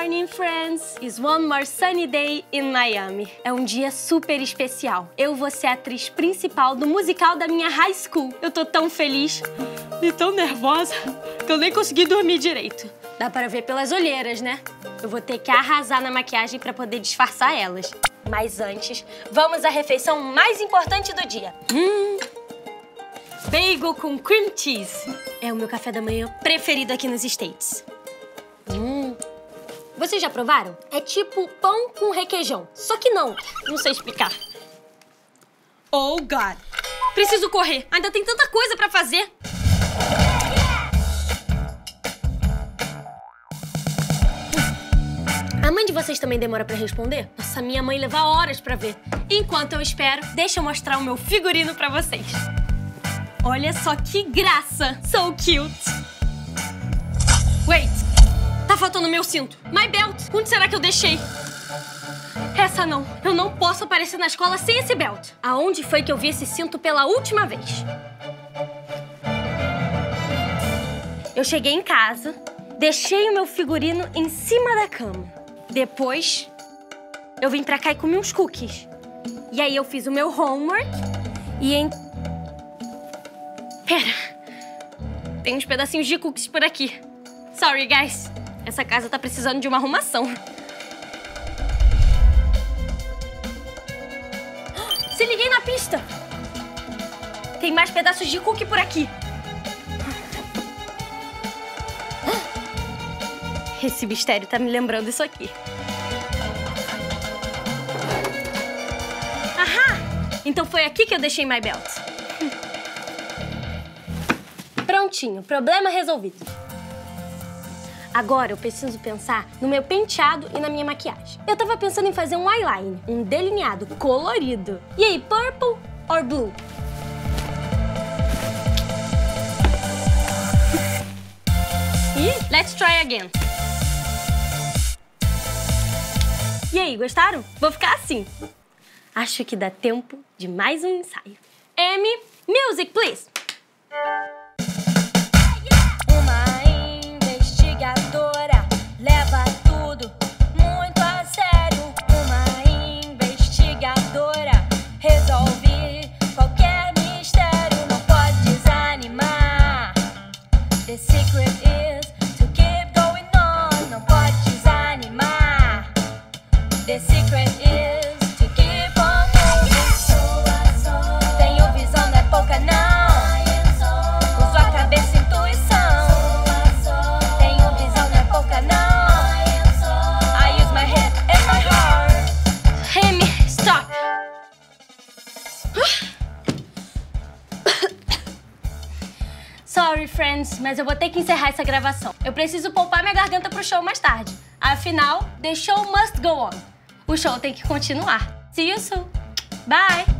morning, friends. It's one more sunny day in Miami. É um dia super especial. Eu vou ser a atriz principal do musical da minha high school. Eu tô tão feliz e tão nervosa que eu nem consegui dormir direito. Dá para ver pelas olheiras, né? Eu vou ter que arrasar na maquiagem para poder disfarçar elas. Mas antes, vamos à refeição mais importante do dia. Hum, bagel com cream cheese. É o meu café da manhã preferido aqui nos States. Vocês já provaram? É tipo pão com requeijão. Só que não. Não sei explicar. Oh, God. Preciso correr. Ainda tem tanta coisa pra fazer. A mãe de vocês também demora pra responder? Nossa, minha mãe leva horas pra ver. Enquanto eu espero, deixa eu mostrar o meu figurino pra vocês. Olha só que graça! So cute! Wait! Faltando meu cinto. My belt! Onde será que eu deixei? Essa não. Eu não posso aparecer na escola sem esse belt. Aonde foi que eu vi esse cinto pela última vez? Eu cheguei em casa, deixei o meu figurino em cima da cama. Depois, eu vim pra cá e comi uns cookies. E aí eu fiz o meu homework e em... Pera. Tem uns pedacinhos de cookies por aqui. Sorry, guys. Essa casa tá precisando de uma arrumação. Se liguei na pista! Tem mais pedaços de cookie por aqui. Esse mistério tá me lembrando isso aqui. Ahá! Então foi aqui que eu deixei my belt. Prontinho, problema resolvido. Agora eu preciso pensar no meu penteado e na minha maquiagem. Eu tava pensando em fazer um eyeliner, um delineado colorido. E aí, purple or blue? E let's try again. E aí, gostaram? Vou ficar assim. Acho que dá tempo de mais um ensaio. M, music, please. Sorry, friends, mas eu vou ter que encerrar essa gravação. Eu preciso poupar minha garganta pro show mais tarde. Afinal, the show must go on. O show tem que continuar. See you soon. Bye!